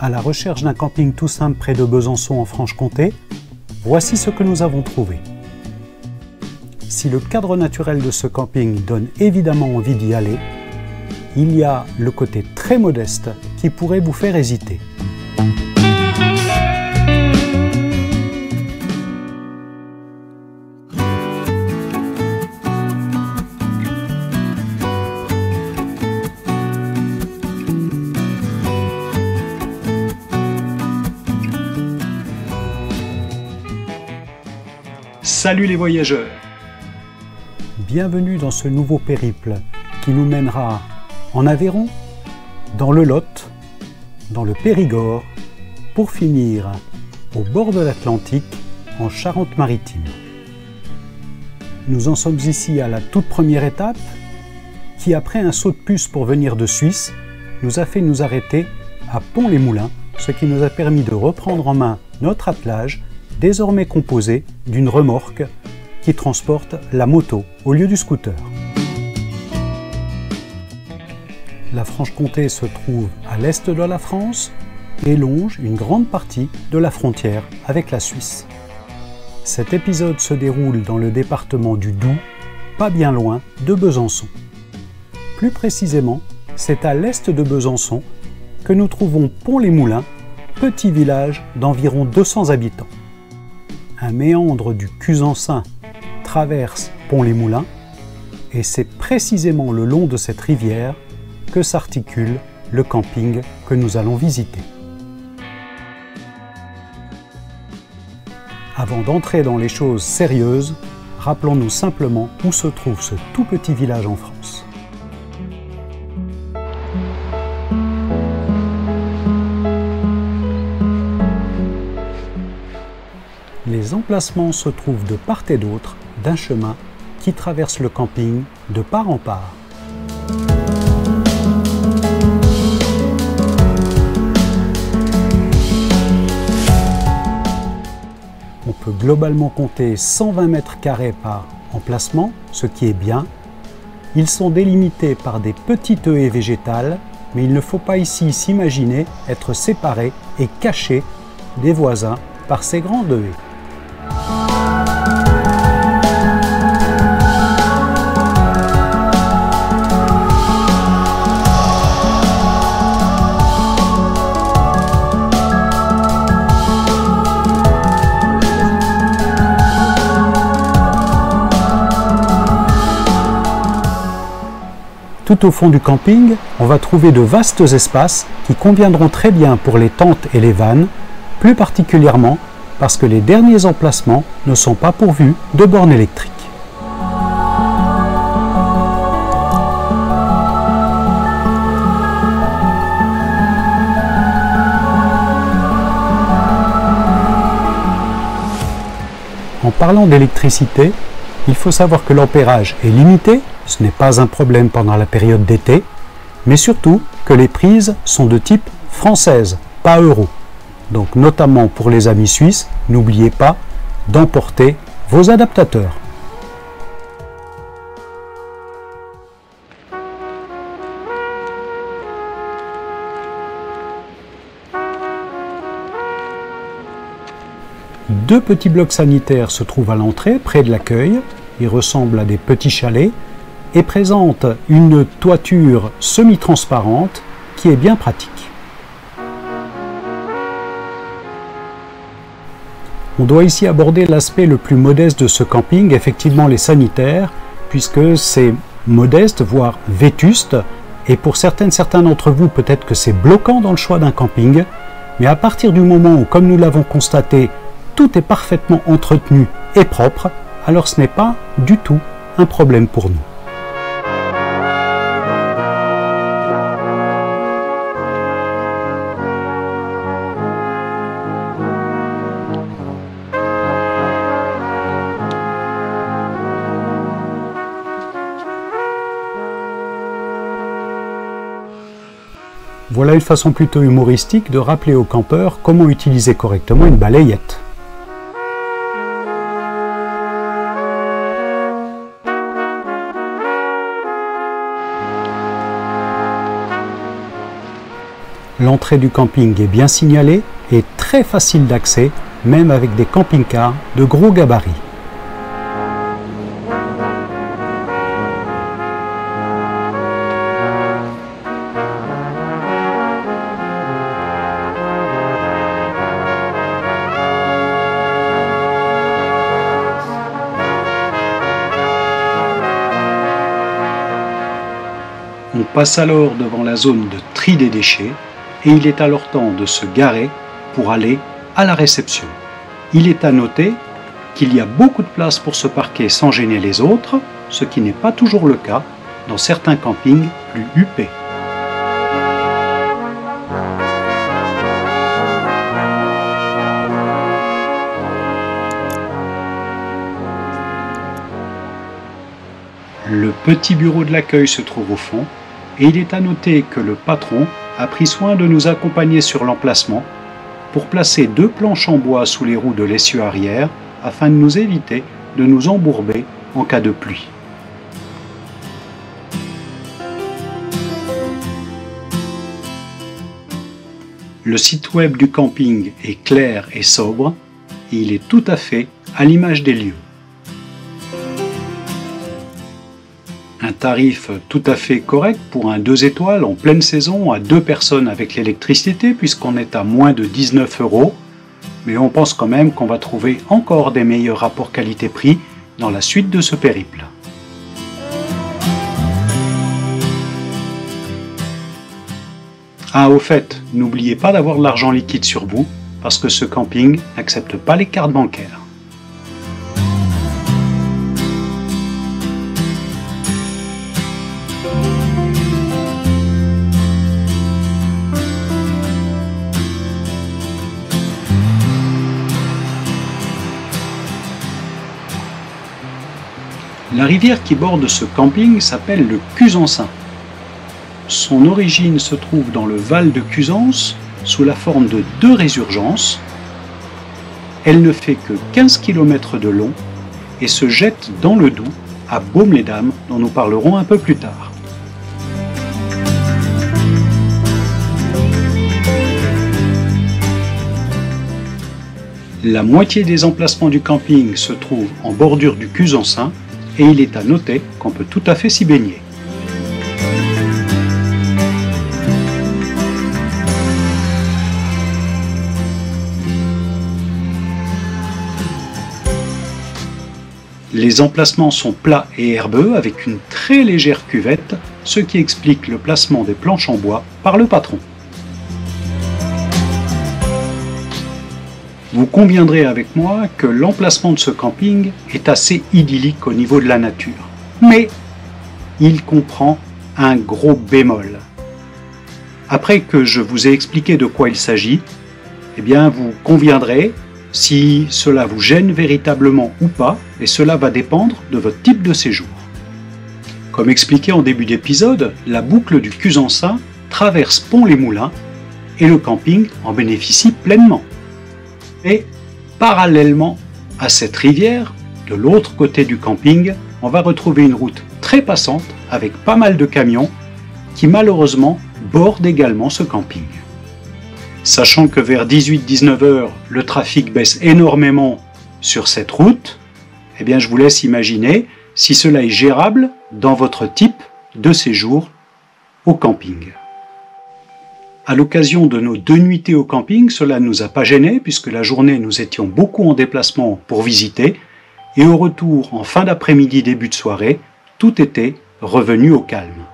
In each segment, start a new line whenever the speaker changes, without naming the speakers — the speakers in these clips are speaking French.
À la recherche d'un camping tout simple près de Besançon en Franche-Comté, voici ce que nous avons trouvé. Si le cadre naturel de ce camping donne évidemment envie d'y aller, il y a le côté très modeste qui pourrait vous faire hésiter.
Salut les voyageurs
Bienvenue dans ce nouveau périple qui nous mènera en Aveyron, dans le Lot, dans le Périgord, pour finir au bord de l'Atlantique, en Charente-Maritime. Nous en sommes ici à la toute première étape, qui après un saut de puce pour venir de Suisse, nous a fait nous arrêter à Pont-les-Moulins, ce qui nous a permis de reprendre en main notre attelage, désormais composé d'une remorque qui transporte la moto au lieu du scooter. La Franche-Comté se trouve à l'est de la France et longe une grande partie de la frontière avec la Suisse. Cet épisode se déroule dans le département du Doubs, pas bien loin de Besançon. Plus précisément, c'est à l'est de Besançon que nous trouvons Pont-les-Moulins, petit village d'environ 200 habitants. Un méandre du Cusansin traverse Pont-les-Moulins et c'est précisément le long de cette rivière que s'articule le camping que nous allons visiter. Avant d'entrer dans les choses sérieuses, rappelons-nous simplement où se trouve ce tout petit village en France. Les emplacements se trouvent de part et d'autre d'un chemin qui traverse le camping de part en part. On peut globalement compter 120 mètres carrés par emplacement, ce qui est bien. Ils sont délimités par des petites haies végétales, mais il ne faut pas ici s'imaginer être séparés et cachés des voisins par ces grandes haies. Tout au fond du camping, on va trouver de vastes espaces qui conviendront très bien pour les tentes et les vannes, plus particulièrement parce que les derniers emplacements ne sont pas pourvus de bornes électriques. En parlant d'électricité, il faut savoir que l'ampérage est limité, ce n'est pas un problème pendant la période d'été, mais surtout que les prises sont de type française, pas euro. Donc notamment pour les amis suisses, n'oubliez pas d'emporter vos adaptateurs. Deux petits blocs sanitaires se trouvent à l'entrée, près de l'accueil. Ils ressemblent à des petits chalets et présentent une toiture semi-transparente qui est bien pratique. On doit ici aborder l'aspect le plus modeste de ce camping, effectivement les sanitaires, puisque c'est modeste, voire vétuste, et pour certaines, certains d'entre vous, peut-être que c'est bloquant dans le choix d'un camping, mais à partir du moment où, comme nous l'avons constaté, tout est parfaitement entretenu et propre, alors ce n'est pas du tout un problème pour nous. Voilà une façon plutôt humoristique de rappeler aux campeurs comment utiliser correctement une balayette. L'entrée du camping est bien signalée et très facile d'accès, même avec des camping-cars de gros gabarits.
On passe alors devant la zone de tri des déchets et il est alors temps de se garer pour aller à la réception. Il est à noter qu'il y a beaucoup de place pour se parquer sans gêner les autres, ce qui n'est pas toujours le cas dans certains campings plus huppés. Le petit bureau de l'accueil se trouve au fond et il est à noter que le patron a pris soin de nous accompagner sur l'emplacement pour placer deux planches en bois sous les roues de l'essieu arrière afin de nous éviter de nous embourber en cas de pluie. Le site web du camping est clair et sobre et il est tout à fait à l'image des lieux. Un tarif tout à fait correct pour un 2 étoiles en pleine saison à deux personnes avec l'électricité puisqu'on est à moins de 19 euros. Mais on pense quand même qu'on va trouver encore des meilleurs rapports qualité-prix dans la suite de ce périple. Ah au fait, n'oubliez pas d'avoir de l'argent liquide sur vous parce que ce camping n'accepte pas les cartes bancaires. La rivière qui borde ce camping s'appelle le Cusansin. Son origine se trouve dans le Val de Cusance sous la forme de deux résurgences. Elle ne fait que 15 km de long et se jette dans le Doubs à Baume-les-Dames dont nous parlerons un peu plus tard. La moitié des emplacements du camping se trouve en bordure du Cusansin et il est à noter qu'on peut tout à fait s'y baigner. Les emplacements sont plats et herbeux avec une très légère cuvette, ce qui explique le placement des planches en bois par le patron. Vous conviendrez avec moi que l'emplacement de ce camping est assez idyllique au niveau de la nature. Mais il comprend un gros bémol. Après que je vous ai expliqué de quoi il s'agit, eh bien vous conviendrez si cela vous gêne véritablement ou pas, et cela va dépendre de votre type de séjour. Comme expliqué en début d'épisode, la boucle du Cusansin traverse Pont-les-Moulins et le camping en bénéficie pleinement. Et parallèlement à cette rivière, de l'autre côté du camping, on va retrouver une route très passante avec pas mal de camions qui malheureusement bordent également ce camping. Sachant que vers 18-19 heures, le trafic baisse énormément sur cette route, eh bien je vous laisse imaginer si cela est gérable dans votre type de séjour au camping. À l'occasion de nos deux nuitées au camping, cela ne nous a pas gênés puisque la journée nous étions beaucoup en déplacement pour visiter et au retour en fin d'après-midi, début de soirée, tout était revenu au calme.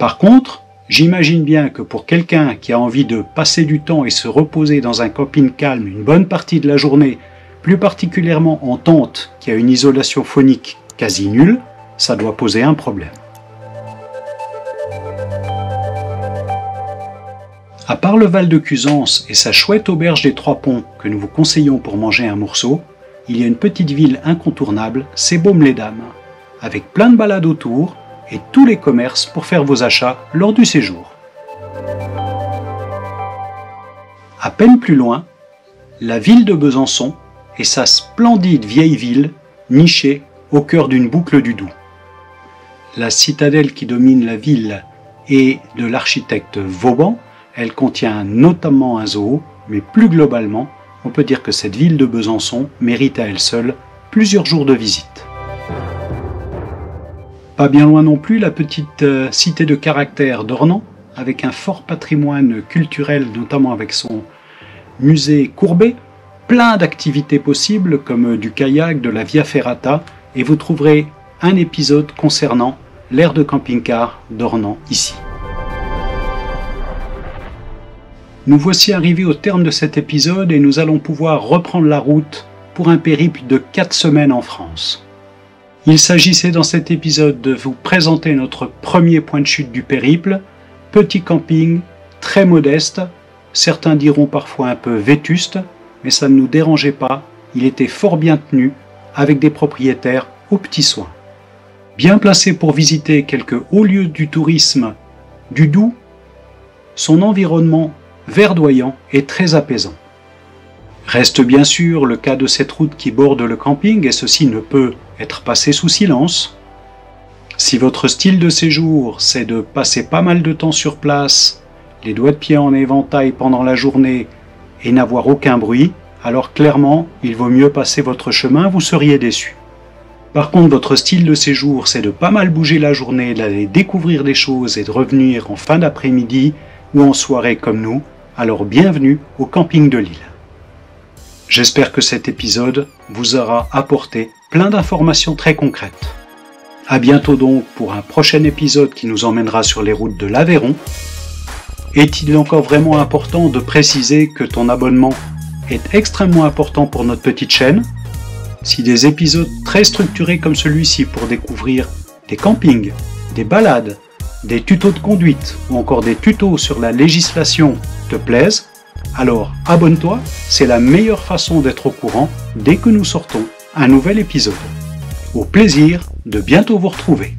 Par contre, j'imagine bien que pour quelqu'un qui a envie de passer du temps et se reposer dans un camping calme une bonne partie de la journée, plus particulièrement en tente qui a une isolation phonique quasi nulle, ça doit poser un problème. À part le Val de Cusance et sa chouette auberge des Trois Ponts que nous vous conseillons pour manger un morceau, il y a une petite ville incontournable, c'est Baume-les-Dames, avec plein de balades autour et tous les commerces pour faire vos achats lors du séjour. À peine plus loin, la ville de Besançon et sa splendide vieille ville nichée au cœur d'une boucle du Doubs. La citadelle qui domine la ville est de l'architecte Vauban Elle contient notamment un zoo, mais plus globalement, on peut dire que cette ville de Besançon mérite à elle seule plusieurs jours de visite. Pas bien loin non plus la petite euh, cité de caractère d'Ornans, avec un fort patrimoine culturel, notamment avec son musée courbé, plein d'activités possibles comme du kayak, de la via ferrata, et vous trouverez un épisode concernant l'aire de camping-car d'Ornans ici. Nous voici arrivés au terme de cet épisode et nous allons pouvoir reprendre la route pour un périple de 4 semaines en France. Il s'agissait dans cet épisode de vous présenter notre premier point de chute du périple, petit camping, très modeste, certains diront parfois un peu vétuste, mais ça ne nous dérangeait pas, il était fort bien tenu, avec des propriétaires aux petits soins. Bien placé pour visiter quelques hauts lieux du tourisme du Doubs, son environnement verdoyant est très apaisant. Reste bien sûr le cas de cette route qui borde le camping et ceci ne peut être passé sous silence. Si votre style de séjour c'est de passer pas mal de temps sur place, les doigts de pied en éventail pendant la journée et n'avoir aucun bruit, alors clairement il vaut mieux passer votre chemin, vous seriez déçu. Par contre, votre style de séjour, c'est de pas mal bouger la journée, d'aller découvrir des choses et de revenir en fin d'après-midi ou en soirée comme nous, alors bienvenue au camping de Lille. J'espère que cet épisode vous aura apporté plein d'informations très concrètes. A bientôt donc pour un prochain épisode qui nous emmènera sur les routes de l'Aveyron. Est-il encore vraiment important de préciser que ton abonnement est extrêmement important pour notre petite chaîne? Si des épisodes très structurés comme celui-ci pour découvrir des campings, des balades, des tutos de conduite ou encore des tutos sur la législation te plaisent, alors abonne-toi, c'est la meilleure façon d'être au courant dès que nous sortons un nouvel épisode. Au plaisir de bientôt vous retrouver.